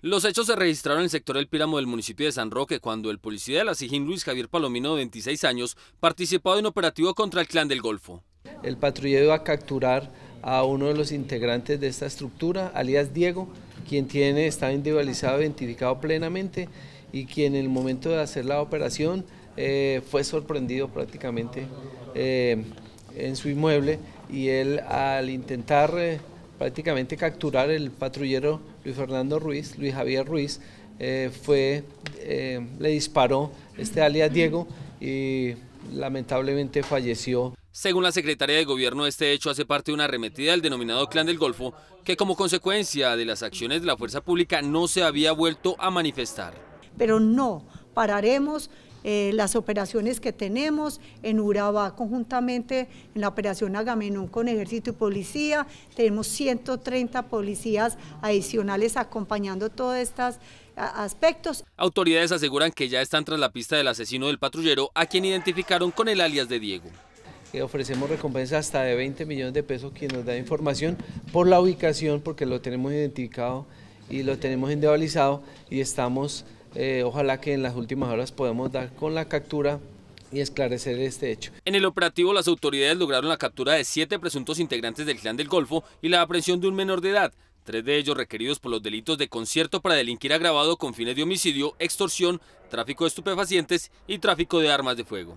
Los hechos se registraron en el sector El Píramo del municipio de San Roque cuando el policía de la SIGIN Luis Javier Palomino de 26 años participó en un operativo contra el clan del Golfo. El patrullero iba a capturar a uno de los integrantes de esta estructura, alias Diego, quien tiene, está individualizado, identificado plenamente y quien en el momento de hacer la operación eh, fue sorprendido prácticamente eh, en su inmueble y él al intentar... Eh, prácticamente capturar el patrullero Luis Fernando Ruiz, Luis Javier Ruiz, eh, fue, eh, le disparó este alias Diego y lamentablemente falleció. Según la secretaria de Gobierno, este hecho hace parte de una arremetida del denominado Clan del Golfo, que como consecuencia de las acciones de la fuerza pública no se había vuelto a manifestar. Pero no, pararemos eh, las operaciones que tenemos en Urabá conjuntamente en la operación Agamenón con Ejército y Policía, tenemos 130 policías adicionales acompañando todos estos aspectos. Autoridades aseguran que ya están tras la pista del asesino del patrullero a quien identificaron con el alias de Diego. Eh, ofrecemos recompensa hasta de 20 millones de pesos quien nos da información por la ubicación porque lo tenemos identificado y lo tenemos individualizado y estamos eh, ojalá que en las últimas horas podamos dar con la captura y esclarecer este hecho. En el operativo las autoridades lograron la captura de siete presuntos integrantes del clan del Golfo y la aprehensión de un menor de edad, tres de ellos requeridos por los delitos de concierto para delinquir agravado con fines de homicidio, extorsión, tráfico de estupefacientes y tráfico de armas de fuego.